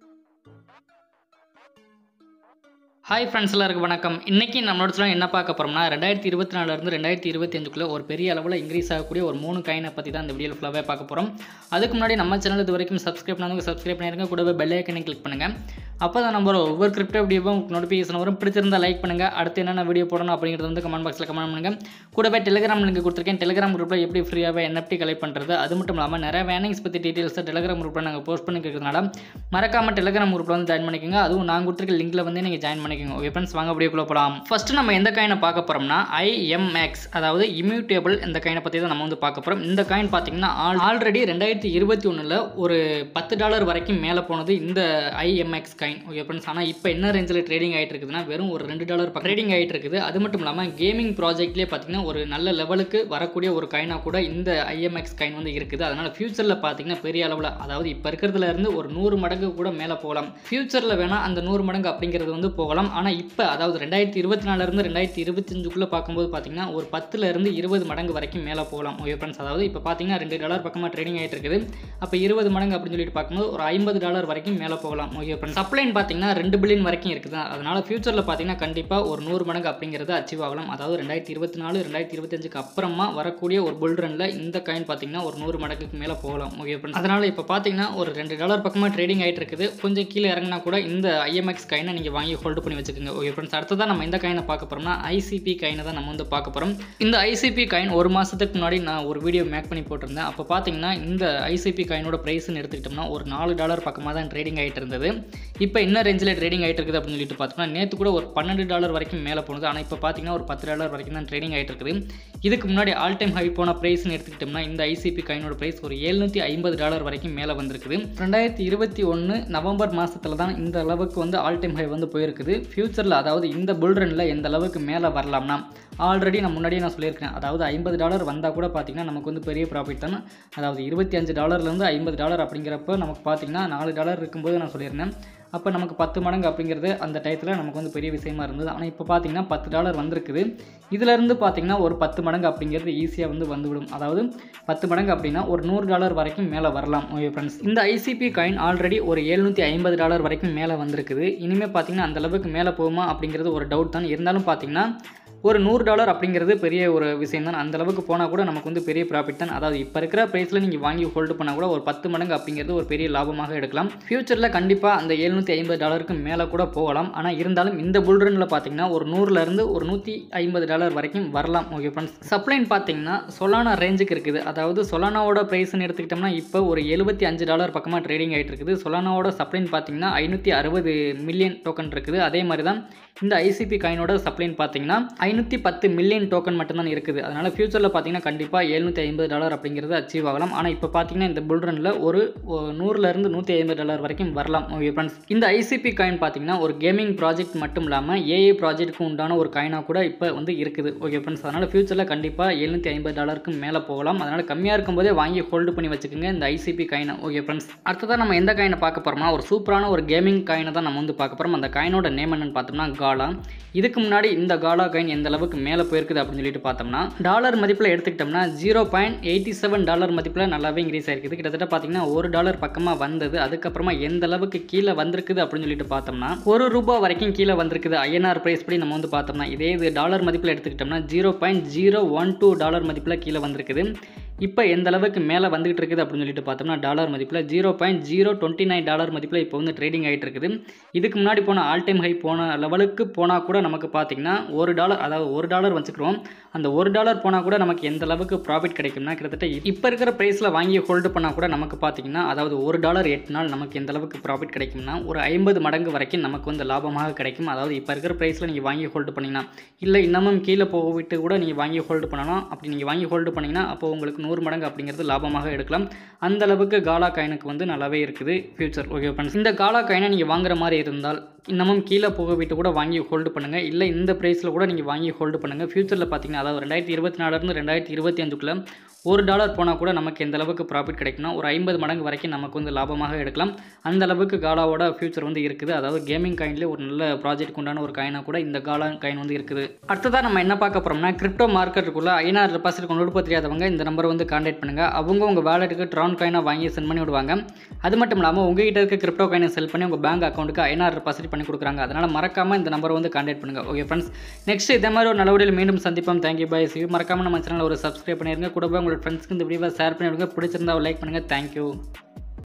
Thank you. Hi friends எல்லாருக்கும் வணக்கம். இன்றைக்கி நம்மளோட சொல்ல என்ன பார்க்க போகிறோம்னா ரெண்டாயிரத்தி இருபத்தி நாலுலேருந்து ரெண்டாயிரத்தி இருபத்தஞ்சுக்குள்ளே ஒரு பெரிய அளவில் இன்க்ரீஸ் ஆகக்கூடிய ஒரு மூணு காயினை பற்றி தான் இந்த வீடியோ ஃபுல்லாகவே பார்க்க போகிறோம் அதுக்கு முன்னாடி நம்ம சேனல் இது வரைக்கும் சப்ஸ்கிரைப் பண்ணாதவங்க சப்ஸ்கிரைப் பண்ணிருங்க. கூடவே பெல் ஐக்கனை கிளிக் பண்ணுங்கள் அப்போ தான் நம்ம ஒவ்வொரு கிரிப்டோ வீடியோவும் நோட்டிஃபிகேஷன் வரும். பிடிச்சிருந்தால் லைக் பண்ணுங்கள் அடுத்து என்னென்ன வீடியோ போடணும் அப்படிங்கிறது வந்து கமெண்ட் பாக்ஸில் கமெண்ட் பண்ணுங்கள் கூடவே டெலிகிராம் லிங்க் கொடுத்துருக்கேன். டெலிகிராம் குரூப்பில் எப்படி ஃப்ரீயாகவே NFT கலெக்ட் பண்ணுறது அது மட்டும் இல்லாமல் நிறைய வேனிங்ஸ் பற்றி டீட்டெயில்ஸை டெலிகிராம் குரூப்பில் நாங்கள் போஸ்ட் பண்ணிக்கிறதுனால மறக்காமல் டெலிகிராம் குரூப்பில் வந்து ஜாயின் பண்ணிக்கோங்க. அதுவும் நான் கொடுத்துருக்க லிங்கில் வந்து நீங்கள் ஜாயின் பண்ணிக்கோங்க. வெப்பன்ஸ் வாங்க அப்படியே போகலாம் ஃபஸ்ட்டு நம்ம எந்த காயினை பார்க்க போகிறோம்னா ஐஎம்எக்ஸ் அதாவது இம்யூட்டேபிள் இந்த காயினை பற்றி தான் நம்ம வந்து பார்க்க போகிறோம் இந்த காயின் பார்த்தீங்கன்னா ஆல்ரெடி ரெண்டாயிரத்தி இருபத்தி ஒன்றில் ஒரு பத்து டாலர் வரைக்கும் மேலே போனது இந்த ஐஎம்எக்ஸ் காயின் ஓகே ஃப்ரெண்ட்ஸ் ஆனால் இப்போ என்ன ரேஞ்சில் ட்ரேடிங் ஆகிட்டு இருக்குதுன்னா வெறும் ஒரு ரெண்டு டாலர் ட்ரேடிங் ஆகிட்டு இருக்குது. அது மட்டும் இல்லாமல் கேமிங் ப்ராஜெக்ட்லேயே பார்த்தீங்கன்னா ஒரு நல்ல லெவலுக்கு வரக்கூடிய ஒரு காயினாக கூட இந்த ஐஎம்எக்ஸ் காயின் வந்து இருக்குது. அதனால் ஃபியூச்சரில் பார்த்தீங்கன்னா பெரிய அளவில் அதாவது இப்போ இருக்கிறதுல இருந்து ஒரு நூறு மடங்கு கூட மேலே போகலாம். ஃபியூச்சரில் வேணால் அந்த நூறு மடங்கு அப்படிங்கிறது வந்து போகலாம். ஆனால் இப்போ அதாவது ரெண்டாயிரத்தி இருபத்தி நாலுலேருந்து ரெண்டாயிரத்தி இருபத்தஞ்சுக்குள்ளே பார்க்கும்போது பார்த்தீங்கன்னா ஒரு பத்துலேருந்து இருபது மடங்கு வரைக்கும் மேலே போகலாம் ஓகே ஃப்ரெண்ட்ஸ் அதாவது இப்போ பார்த்தீங்கன்னா ரெண்டு டாலர் பக்கமாக ட்ரேடிங் ஆகிட்டு இருக்குது. அப்போ இருபது மடங்கு அப்படின்னு சொல்லிட்டு பார்க்கும்போது ஒரு ஐம்பது டாலர் வரைக்கும் மேலே போகலாம் ஓகே ஃப்ரெண்ட்ஸ் சப்ளைன்னு பார்த்தீங்கன்னா ரெண்டு பில்லியன் வரைக்கும் இருக்குது? அதனால் ஃபியூச்சரில் பார்த்தீங்கன்னா கண்டிப்பாக ஒரு நூறு மடங்கு அப்படிங்கிறது அச்சீவ் ஆகலாம். அதாவது ரெண்டாயிரத்தி இருபத்தி நாலு ரெண்டாயிரத்தி இருபத்தஞ்சுக்கு அப்புறமா வரக்கூடிய ஒரு புல் ரனில் இந்த காயின் பார்த்தீங்கன்னா ஒரு நூறு மடங்குக்கு மேலே போகலாம் ஓகே ஃப்ரெண்ட்ஸ் அதனால் இப்போ பார்த்தீங்கன்னா ஒரு ரெண்டு டாலர் பக்கமாக ட்ரேடிங் ஆகிட்டு இருக்குது. கொஞ்சம் கீழே இறங்கினா கூட இந்த ஐஎம்எக்ஸ் காயினை நீங்கள் வாங்கி ஹோல்டு பண்ணி வச்சுக்கோங்க ஓகே ஃப்ரெண்ட்ஸ் அடுத்ததான் நம்ம இந்த காயினை பார்க்க போகிறோம்னா ஐசிபி காயினை தான் நம்ம வந்து பார்க்க போகிறோம் இந்த ஐசிபி காயின் ஒரு மாதத்துக்கு முன்னாடி நான் ஒரு வீடியோ மேக் பண்ணி போட்டிருந்தேன். அப்போ பார்த்தீங்கன்னா இந்த ஐசிபி காயினோட ப்ரைஸ்னு எடுத்துக்கிட்டோம்னா ஒரு நாலு டாலர் பக்கமாக தான் ட்ரேடிங் ஆகிட்டு இருந்தது. இப்போ என்ன ரேஞ்சில் ட்ரேடிங் ஆகிட்டு இருக்குது அப்படின்னு சொல்லிட்டு பார்த்தோம்னா நேற்று கூட ஒரு பன்னெண்டு டாலர் வரைக்கும் மேலே போனது. ஆனால் இப்போ பார்த்தீங்கன்னா ஒரு பத்து டாலர் வரைக்கும் தான் ட்ரேடிங் ஆகிட்டு இருக்குது. இதுக்கு முன்னாடி ஆல் டைம் ஹை போன ப்ரைஸ்னு எடுத்துக்கிட்டோம்னா இந்த ஐசிபி காயினோட ப்ரைஸ் ஒரு எழுநூற்றி ஐம்பது டாலர் வரைக்கும் மேலே வந்திருக்குது. ரெண்டாயிரத்தி இருபத்தி ஒன்று நவம்பர் மாதத்தில் தான் இந்த அளவுக்கு வந்து ஆல் டைம் ஹை வந்து போயிருக்குது. ஃப்யூச்சரில் அதாவது இந்த புல்ரனில் எந்த அளவுக்கு மேலே வரலாம்னா ஆல்ரெடி நான் முன்னாடியே நான் சொல்லியிருக்கேன் அதாவது ஐம்பது டாலர் வந்தால் கூட பார்த்தீங்கன்னா நமக்கு வந்து பெரிய ப்ராஃபிட் தானே? அதாவது இருபத்தி அஞ்சு டாலர்லேருந்து ஐம்பது டாலர் அப்படிங்கிறப்ப நமக்கு பார்த்தீங்கன்னா நாலு டாலர் இருக்கும்போது நான் சொல்லியிருந்தேன். அப்போ நமக்கு பத்து மடங்கு அப்படிங்கிறது அந்த டயத்தில் நமக்கு வந்து பெரிய விஷயமா இருந்தது. ஆனால் இப்போ பார்த்தீங்கன்னா பத்து டாலர் வந்திருக்குது. இதிலேருந்து பார்த்தீங்கன்னா ஒரு பத்து மடங்கு அப்படிங்கிறது ஈஸியாக வந்து வந்துவிடும். அதாவது பத்து மடங்கு அப்படின்னா ஒரு நூறு டாலர் வரைக்கும் மேலே வரலாம் ஓகே ஃப்ரெண்ட்ஸ் இந்த ஐசிபி காயின் ஆல்ரெடி ஒரு எழுநூற்றி ஐம்பது டாலர் வரைக்கும் மேலே வந்திருக்குது. இனிமேல் பார்த்தீங்கன்னா அந்த அளவுக்கு மேலே போகுமா அப்படிங்கிறது ஒரு டவுட் தான். இருந்தாலும் பார்த்தீங்கன்னா ஒரு நூறு டாலர் அப்படிங்கிறது பெரிய ஒரு விஷயம் தான். அந்தளவுக்கு போனால் கூட நமக்கு வந்து பெரிய ப்ராஃபிட் தான். அதாவது இப்போ இருக்கிற ப்ரைஸில் நீங்கள் வாங்கி ஹோல்டு பண்ணால் கூட ஒரு பத்து மடங்கு அப்படிங்கிறது ஒரு பெரிய லாபமாக எடுக்கலாம். ஃபியூச்சரில் கண்டிப்பாக அந்த எழுநூற்றி ஐம்பது டாலருக்கு மேலே கூட போகலாம். ஆனால் இருந்தாலும் இந்த புல்ரனில் பார்த்தீங்கன்னா ஒரு நூறுலேருந்து ஒரு நூற்றி ஐம்பது டாலர் வரைக்கும் வரலாம். ஓகே ஃப்ரெண்ட்ஸ் சப்ளைன் பார்த்தீங்கன்னா சொலானா ரேஞ்சுக்கு இருக்குது. அதாவது சொலானாவோட ப்ரைஸ்னு எடுத்துக்கிட்டோம்னா இப்போ ஒரு எழுபத்தி அஞ்சு டாலர் பக்கமாக ட்ரேடிங் ஆகிட்டு இருக்குது. சொலானாவோட சப்ளைன் பார்த்தீங்கன்னா ஐநூற்றி அறுபது மில்லியன் டோக்கன் இருக்குது. அதே மாதிரி தான் இந்த ஐசிபி காயினோட சப்ளைன் பார்த்தீங்கன்னா ஐநூற்றி பத்து மில்லியன் டோக்கன் மட்டும்தான் இருக்குது. அதனால் ஃபியூச்சரில் பார்த்தீங்கன்னா கண்டிப்பாக எழுநூற்றி ஐம்பது டாலர் அப்படிங்கிறது அச்சீவ் ஆகலாம். ஆனால் இப்போ பார்த்தீங்கன்னா இந்த புல்ரனில் ஒரு நூறுலேருந்து நூற்றி ஐம்பது டாலர் வரைக்கும் வரலாம். ஓகே ஃப்ரெண்ட்ஸ் இந்த ஐசிபி காயின் பார்த்தீங்கன்னா ஒரு கேமிங் ப்ராஜெக்ட் மட்டும் இல்லாமல் ஏஏ ப்ராஜெக்ட்டுக்கு உண்டான ஒரு காயினாக கூட இப்போ வந்து இருக்குது. ஓகே ஃப்ரெண்ட்ஸ் அதனால் ஃபியூச்சரில் கண்டிப்பாக எழுநூற்றி ஐம்பது டாலருக்கு மேலே போகலாம். அதனால் கம்மியாக இருக்கும்போதே வாங்கி ஹோல்டு பண்ணி வச்சுக்கோங்க இந்த ஐசிபி காயினை ஓகே ஃப்ரெண்ட்ஸ் அடுத்ததாக நம்ம எந்த காயினை பார்க்க போகிறோம்னா ஒரு சூப்பரான ஒரு கேமிங் காயினை தான் நம்ம வந்து பார்க்க போகிறோம் அந்த காயினோட நேம் என்னன்னு பார்த்தோம்னா காலா இதுக்கு முன்னாடி இந்த காலா காயின் எந்த அளவுக்கு மேலே போயிருக்குது அப்படின்னு சொல்லிட்டு பார்த்தோம்னா டாலர் மதிப்பில் எடுத்துக்கிட்டோம்னா zero point eighty seven dollar மதிப்பில் நல்லாவே இன்க்ரீஸ் ஆயிருக்குது. கிட்டத்தட்ட பார்த்தீங்கன்னா ஒரு டாலர் பக்கமாக வந்தது. அதுக்கப்புறமா எந்த அளவுக்கு கீழே வந்திருக்குது அப்படின்னு சொல்லிட்டு பார்த்தோம்னா ஒரு ரூபா வரைக்கும் கீழே வந்திருக்குது. ஐஎன்ஆர் ப்ரைஸ் படி நம்ம வந்து பார்த்தோம்னா இதே இது டாலர் மதிப்பில் எடுத்துக்கிட்டோம்னா zero point zero one two dollar மதிப்பில் கீழே வந்திருக்குது. இப்போ எந்த அளவுக்கு மேலே வந்துகிட்டு இருக்குது அப்படின்னு சொல்லிட்டு பார்த்தோம்னா டாலர் மதிப்பில் zero point zero twenty nine dollar மதிப்பில் இப்போ வந்து ட்ரேடிங் ஆகிட்டு இருக்குது. இதுக்கு முன்னாடி போன ஆல் டைம் ஹை போன லெவலுக்கு போனால் கூட நமக்கு பார்த்தீங்கன்னா ஒரு டாலர் அதாவது ஒரு டாலர் வச்சுக்கிறோம். அந்த ஒரு டாலர் போனால் கூட நமக்கு எந்த அளவுக்கு ப்ராஃபிட் கிடைக்கும்னா கிட்டத்தட்ட இப்போ இருக்கிற ப்ரைஸில் வாங்கி ஹோல்டு பண்ணால் கூட நமக்கு பார்த்தீங்கன்னா அதாவது ஒரு டாலர் எட்டுனால் நமக்கு எந்த அளவுக்கு ப்ராஃபிட் கிடைக்கும்னா ஒரு ஐம்பது மடங்கு வரைக்கும் நமக்கு வந்து லாபமாக கிடைக்கும். அதாவது இப்போ இருக்கிற ப்ரைஸில் நீங்கள் வாங்கி ஹோல்டு பண்ணிங்கன்னா இல்லை இன்னமும் கீழே போக விட்டு கூட நீங்கள் வாங்கி ஹோல்டு பண்ணலாம். அப்படி நீங்கள் வாங்கி ஹோல்டு பண்ணிங்கன்னா அப்போ உங்களுக்கு நூறு மடங்கு அப்படிங்கிறது லாபமாக எடுக்கலாம். அந்த அளவுக்கு காலா காயினுக்கு வந்து நல்லாவே இருக்குது. ஃபியூச்சர் ஓகே ஃப்ரெண்ட்ஸ் இந்த காலா காயினை நீங்கள் வாங்குற மாதிரி இருந்தால் இன்னமும் கீழே போக விட்டு கூட வாங்கி ஹோல்டு பண்ணுங்கள் இல்லை இந்த ப்ரைஸில் கூட நீங்கள் வாங்கி ஹோல்டு பண்ணுங்கள் ஃப்யூச்சரில் பார்த்தீங்கன்னா அதாவது ரெண்டாயிரத்தி இருபத்தி நாலுலேருந்து ரெண்டாயிரத்தி இருபத்தி அஞ்சுக்குள்ளே ஒரு டாலர் போனால் கூட நமக்கு எந்த அளவுக்கு ப்ராஃபிட் கிடைக்கும்னா ஒரு ஐம்பது மடங்கு வரைக்கும் நமக்கு வந்து லாபமாக எடுக்கலாம். அந்த அளவுக்கு காலாவோட ஃபியூச்சர் வந்து இருக்குது. அதாவது கேமிங் காயின்லேயே ஒரு நல்ல ப்ராஜெக்ட் உண்டான ஒரு காயினாக கூட இந்த காலா காயின் வந்து இருக்குது. அடுத்ததாக நம்ம என்ன பார்க்க போகிறோம்னா கிரிப்டோ மார்க்கெட்டுக்குள்ளே ஐநாறு டெபாசிட் கொண்டு கொடுப்ப தெரியாதவங்க இந்த நம்பரை வந்து காண்டாக்ட் பண்ணுங்கள் அவங்க உங்கள் வேலெட்டுக்கு ட்ரான் காயினாக வாங்கி சென்ட் பண்ணி விடுவாங்க. அது மட்டும் இல்லாமல் உங்ககிட்ட இருக்க கிரிப்டோ காயினை செல் பண்ணி உங்கள் பேங்க் அக்கௌண்ட்டுக்கு ஐநாறு டெபாசிட் பண்ணி கொடுக்குறாங்க. அதனால் மறக்காமல் இந்த நம்பரை வந்து கான்டாக்ட் பண்ணுங்கள் ஓகே ஃப்ரெண்ட்ஸ் நெக்ஸ்ட் இதே மாதிரி ஒரு நல்லபடியில் மீண்டும் சந்திப்போம். தேங்க்யூ பாய் சி மறக்காமல் நம்ம சேனல் ஒரு சப்ஸ்கிரைப் பண்ணிடுங்க. கூட உங்களோட ஃப்ரெண்ட்ஸ்க்கு இந்த வீடியோவை ஷேர் பண்ணி விடுங்க பிடிச்சிருந்தா லைக் பண்ணுங்கள் தேங்க்யூ